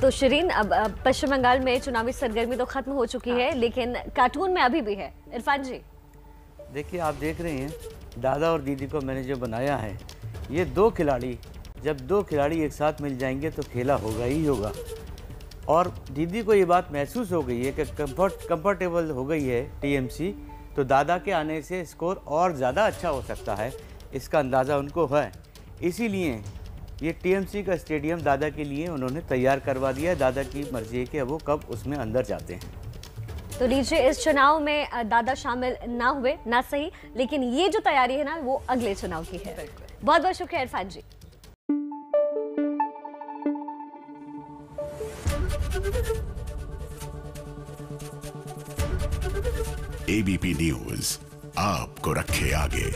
तो शरीन अब पश्चिम बंगाल में चुनावी सरगर्मी तो खत्म हो चुकी है। लेकिन कार्टून में अभी भी है। इरफान जी। देखिए आप देख रहे हैं दादा और दीदी को मैंने जो बनाया है ये दो खिलाड़ी जब दो खिलाड़ी एक साथ मिल जाएँगे तो खेला होगा ही होगा। और दीदी को ये बात महसूस हो गई है कि कंफर्ट कंफर्टेबल हो गई है टीएमसी तो दादा के आने से स्कोर और ज़्यादा अच्छा हो सकता है इसका अंदाज़ा उनको है। इसीलिए ये टीएमसी का स्टेडियम दादा के लिए उन्होंने तैयार करवा दिया है। दादा की मर्ज़ी है कि वो कब उसमें अंदर जाते हैं। तो लीजिए इस चुनाव में दादा शामिल ना हुए ना सही लेकिन ये जो तैयारी है ना वो अगले चुनाव की है। बहुत बहुत शुक्रिया इरफान जी। एबीपी न्यूज़ आपको रखे आगे।